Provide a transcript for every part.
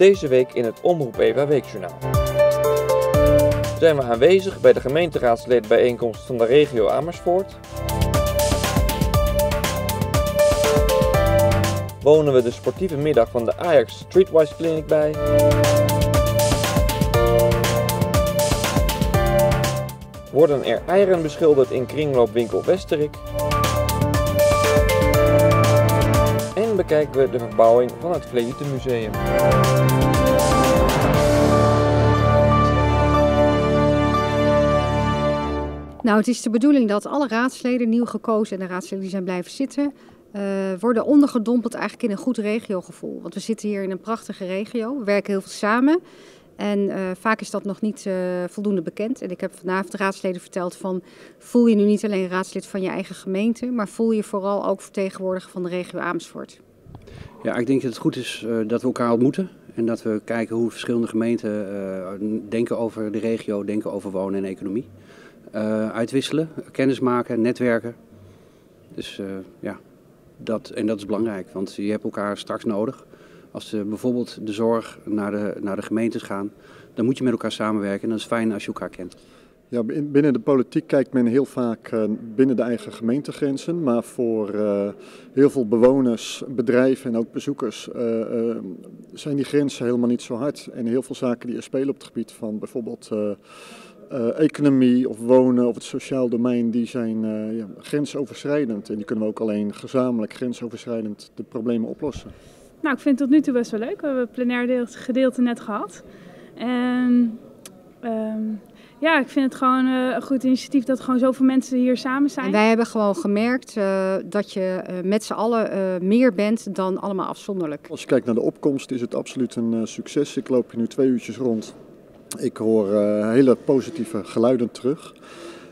Deze week in het Omroep Eva Weekjournaal. Zijn we aanwezig bij de gemeenteraadsleden van de regio Amersfoort. Wonen we de sportieve middag van de Ajax Streetwise Clinic bij. Worden er eieren beschilderd in kringloopwinkel Westerik. Bekijken we de verbouwing van het Museum. Nou, het is de bedoeling dat alle raadsleden, nieuw gekozen en de raadsleden die zijn blijven zitten, uh, worden ondergedompeld eigenlijk in een goed regiogevoel. Want we zitten hier in een prachtige regio, we werken heel veel samen. En uh, vaak is dat nog niet uh, voldoende bekend. En ik heb vanavond de raadsleden verteld van voel je nu niet alleen raadslid van je eigen gemeente, maar voel je vooral ook vertegenwoordiger van de regio Amersfoort. Ja, ik denk dat het goed is uh, dat we elkaar ontmoeten en dat we kijken hoe verschillende gemeenten denken over de regio, denken over wonen en economie. uitwisselen, kennis maken, netwerken. Dus ja, dat, en dat is belangrijk, want je hebt elkaar straks nodig. Als ze bijvoorbeeld de zorg naar de, naar de gemeentes gaan, dan moet je met elkaar samenwerken en dat is fijn als je elkaar kent. Ja, binnen de politiek kijkt men heel vaak eh, binnen de eigen gemeentegrenzen, maar voor uh, heel veel bewoners, bedrijven en ook bezoekers uh, zijn die grenzen helemaal niet zo hard. En heel veel zaken die er spelen op het gebied van bijvoorbeeld economie of wonen of het sociaal domein, die zijn grensoverschrijdend. En die kunnen we ook alleen gezamenlijk grensoverschrijdend de problemen oplossen. Nou, ik vind het tot nu toe best wel leuk. We hebben het plenair gedeelte net gehad. En um, ja, ik vind het gewoon uh, een goed initiatief dat gewoon zoveel mensen hier samen zijn. En wij hebben gewoon gemerkt uh, dat je uh, met z'n allen meer bent dan allemaal afzonderlijk. Als je kijkt naar de opkomst is het absoluut een succes. Ik loop hier nu twee uurtjes rond. Ik hoor hele positieve geluiden terug.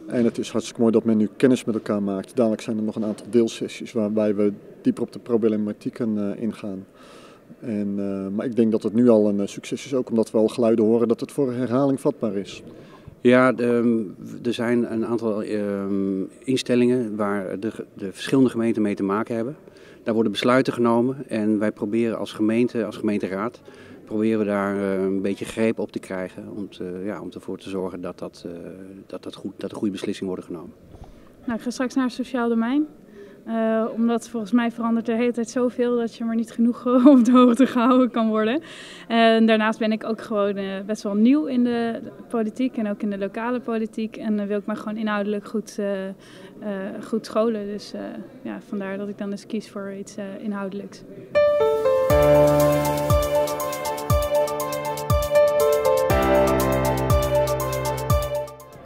En het is hartstikke mooi dat men nu kennis met elkaar maakt. Dadelijk zijn er nog een aantal deelsessies waarbij we dieper op de problematieken uh, ingaan. En, uh, maar ik denk dat het nu al een uh, succes is, ook omdat we al geluiden horen dat het voor herhaling vatbaar is. Ja, de, er zijn een aantal instellingen waar de, de verschillende gemeenten mee te maken hebben. Daar worden besluiten genomen en wij proberen als gemeente, als gemeenteraad, proberen we daar uh, een beetje greep op te krijgen. Om, ja, om ervoor te zorgen dat, dat, uh, dat, dat, goed, dat er goede beslissingen worden genomen. Nou, ik ga straks naar het sociaal domein. Uh, omdat volgens mij verandert de hele tijd zoveel dat je maar niet genoeg op de hoogte gehouden kan worden. En daarnaast ben ik ook gewoon best wel nieuw in de politiek en ook in de lokale politiek. En dan wil ik me gewoon inhoudelijk goed, goed scholen. Dus ja, vandaar dat ik dan dus kies voor iets inhoudelijks.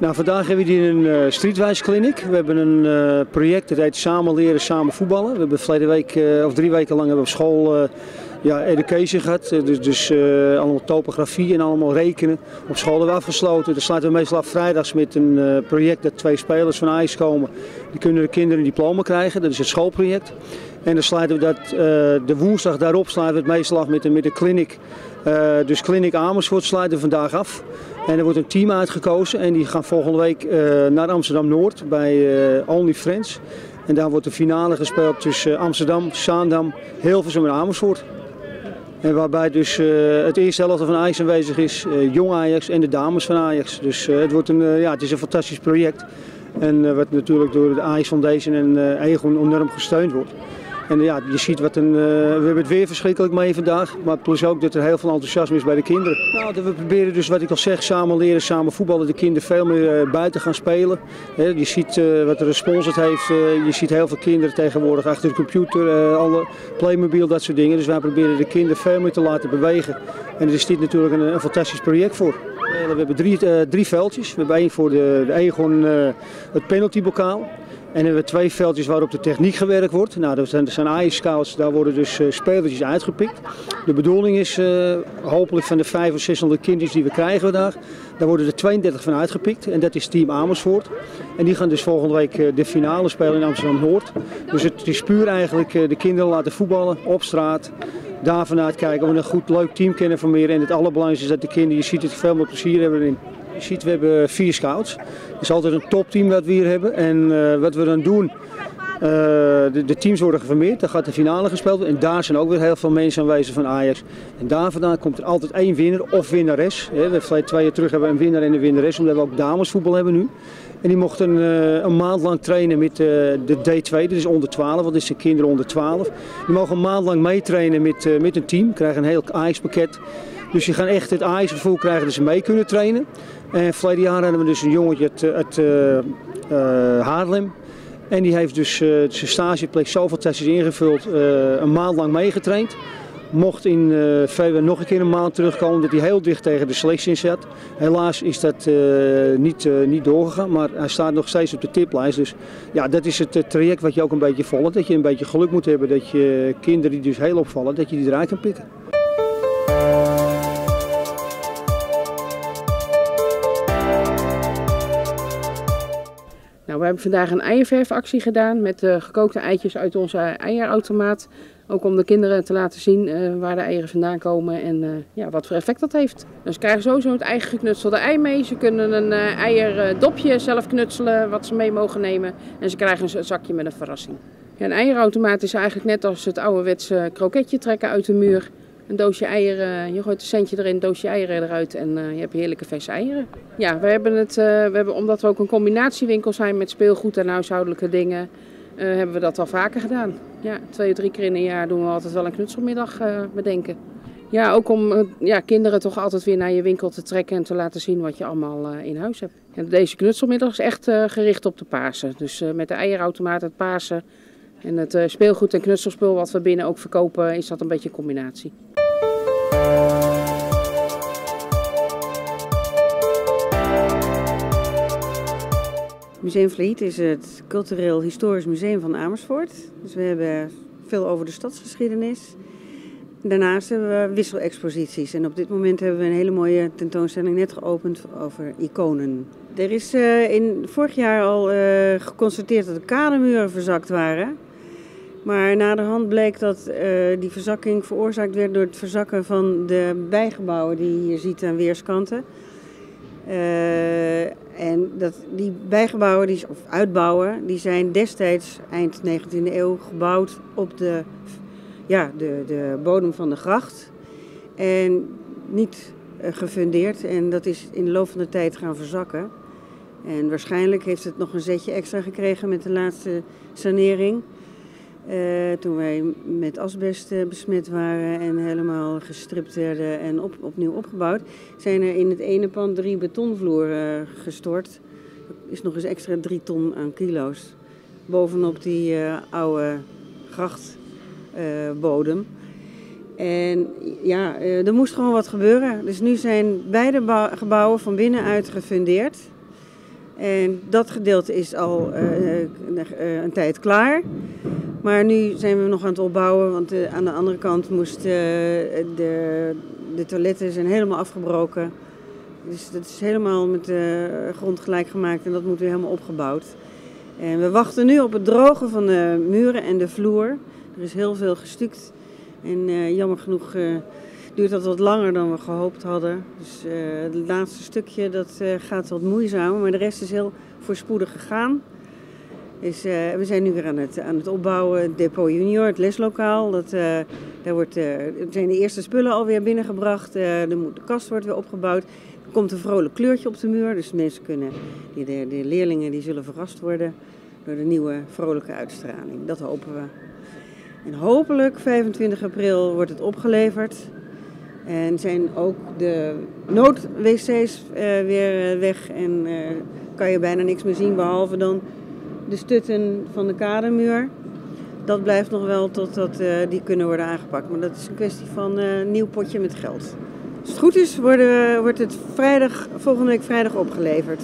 Nou, vandaag hebben we hier een uh, streetwise clinic. We hebben een uh, project dat heet Samen leren, samen voetballen. We hebben verleden week, uh, of drie weken lang hebben we op school ja, education gehad. dus dus allemaal topografie en allemaal rekenen. Op school hebben we afgesloten. Dan sluiten we meestal af vrijdags met een project dat twee spelers van IJs komen. Die kunnen de kinderen een diploma krijgen. Dat is het schoolproject. En dan sluiten we dat, de woensdag daarop sluiten we het meestal af met, met de clinic. dus Clinic Amersfoort sluiten we vandaag af. En er wordt een team uitgekozen en die gaan volgende week uh, naar Amsterdam-Noord bij Only Friends. En daar wordt de finale gespeeld tussen Amsterdam, Zaandam, Hilversum en Amersfoort. En waarbij dus het eerste helft van Ajax aanwezig is, jong Ajax en de dames van Ajax. Dus het, wordt een, ja, het is een fantastisch project. En wat natuurlijk door de Ajax Foundation en Egon enorm gesteund wordt. En ja, je ziet wat een. Uh, we hebben het weer verschrikkelijk mee vandaag. Maar plus ook dat er heel veel enthousiasme is bij de kinderen. Nou, we proberen dus wat ik al zeg, samen leren, samen voetballen. De kinderen veel meer uh, buiten gaan spelen. Je ziet uh, wat de respons het heeft. je ziet heel veel kinderen tegenwoordig achter de computer, alle Playmobil, dat soort dingen. Dus wij proberen de kinderen veel meer te laten bewegen. En er is dit natuurlijk een, een fantastisch project voor. We hebben drie, drie veldjes. We hebben één voor de, de Egon, het penaltybokaal. En hebben we twee veldjes waarop de techniek gewerkt wordt. Nou, dat zijn, dat zijn scouts daar worden dus uh, spelertjes uitgepikt. De bedoeling is uh, hopelijk van de 500 of 600 kindjes die we krijgen vandaag, daar worden er 32 van uitgepikt. En dat is team Amersfoort. En die gaan dus volgende week uh, de finale spelen in Amsterdam-Noord. Dus het is puur eigenlijk de kinderen laten voetballen op straat. Daar vanuit kijken of we een goed leuk team kunnen formeren. En het allerbelangrijkste is dat de kinderen, je ziet het, veel meer plezier hebben erin. Je ziet, we hebben vier scouts. Het is altijd een topteam wat we hier hebben. En uh, wat we dan doen, de, de, teams worden geformeerd, daar gaat de finale gespeeld worden. En daar zijn ook weer heel veel mensen aanwezig van Ajax. En daar vandaan komt er altijd één winnaar of winnares. We hebben twee jaar terug hebben een winnaar en een winnares, omdat we ook damesvoetbal hebben nu. En die mochten een, een maand lang trainen met de D2, dat is onder 12, want dit zijn kinderen onder 12. Die mogen een maand lang meetrainen met, met een team, krijgen een heel Ajax-pakket. Dus je gaan echt het Ajax-gevoel krijgen dat ze mee kunnen trainen. En verleden jaar hadden we dus een jongetje uit, uit uh, Haarlem. En die heeft dus uh, zijn stageplek zoveel testjes ingevuld, een maand lang meegetraind. Mocht in februari nog een keer een maand terugkomen, dat hij heel dicht tegen de selectie zat. Helaas is dat niet, niet doorgegaan, maar hij staat nog steeds op de tiplijst. Dus ja, dat is het traject wat je ook een beetje volgt. Dat je een beetje geluk moet hebben dat je kinderen die dus heel opvallen, dat je die eruit kan pikken. Nou, we hebben vandaag een eierverfactie gedaan met uh, gekookte eitjes uit onze eierautomaat. Ook om de kinderen te laten zien uh, waar de eieren vandaan komen en uh, ja, wat voor effect dat heeft. Dus ze krijgen sowieso het eigen geknutselde ei mee. Ze kunnen een eierdopje zelf knutselen wat ze mee mogen nemen. En ze krijgen een zakje met een verrassing. Een eierautomaat is eigenlijk net als het ouderwetse kroketje trekken uit de muur. Een doosje eieren, je gooit een centje erin, een doosje eieren eruit en uh, je hebt heerlijke verse eieren. Ja, we hebben het, uh, we hebben, omdat we ook een combinatiewinkel zijn met speelgoed en huishoudelijke dingen, uh, hebben we dat al vaker gedaan. Ja, twee of drie keer in een jaar doen we altijd wel een knutselmiddag bedenken. Ja, ook om ja, kinderen toch altijd weer naar je winkel te trekken en te laten zien wat je allemaal in huis hebt. En deze knutselmiddag is echt gericht op de Pasen. Dus met de eierautomaat, het Pasen en het speelgoed en knutselspul wat we binnen ook verkopen, is dat een beetje een combinatie. Museum Vliet is het cultureel historisch museum van Amersfoort. Dus we hebben veel over de stadsgeschiedenis. Daarnaast hebben we wisselexposities. En op dit moment hebben we een hele mooie tentoonstelling net geopend over iconen. Er is uh, in vorig jaar al uh, geconstateerd dat de kademuren verzakt waren. Maar naderhand bleek dat uh, die verzakking veroorzaakt werd door het verzakken van de bijgebouwen die je hier ziet aan weerskanten. Uh, en dat, die bijgebouwen, die, of uitbouwen, die zijn destijds eind 19e eeuw gebouwd op de, ja, de, de bodem van de gracht. En niet uh, gefundeerd. En dat is in de loop van de tijd gaan verzakken. En waarschijnlijk heeft het nog een zetje extra gekregen met de laatste sanering. Uh, toen wij met asbest uh, besmet waren en helemaal gestript werden en op, opnieuw opgebouwd, zijn er in het ene pand drie betonvloeren uh, gestort. Er is nog eens extra drie ton aan kilo's. Bovenop die oude grachtbodem. en ja, er moest gewoon wat gebeuren. Dus nu zijn beide gebouwen van binnenuit gefundeerd. En dat gedeelte is al een tijd klaar. Maar nu zijn we nog aan het opbouwen, want uh, aan de andere kant moest uh, de, de toiletten zijn helemaal afgebroken. Dus dat is helemaal met de grond gelijk gemaakt en dat moet weer helemaal opgebouwd. En we wachten nu op het drogen van de muren en de vloer. Er is heel veel gestuukt. En uh, jammer genoeg duurt dat wat langer dan we gehoopt hadden. Dus het laatste stukje dat gaat wat moeizamer, maar de rest is heel voorspoedig gegaan. Uh, we zijn nu weer aan het, aan het opbouwen. Depot Junior, het leslokaal. Dat, uh, daar wordt, uh, zijn de eerste spullen alweer binnengebracht. de, de, kast wordt weer opgebouwd. Er komt een vrolijk kleurtje op de muur. Dus mensen kunnen, die, de, de leerlingen die zullen verrast worden door de nieuwe vrolijke uitstraling. Dat hopen we. En hopelijk 25 april wordt het opgeleverd. En zijn ook de nood-wc's weer weg. En kan je bijna niks meer zien behalve dan de stutten van de kademuur. Dat blijft nog wel totdat uh, die kunnen worden aangepakt. Maar dat is een kwestie van uh, een nieuw potje met geld. Als het goed is, worden, wordt het vrijdag, volgende week vrijdag opgeleverd.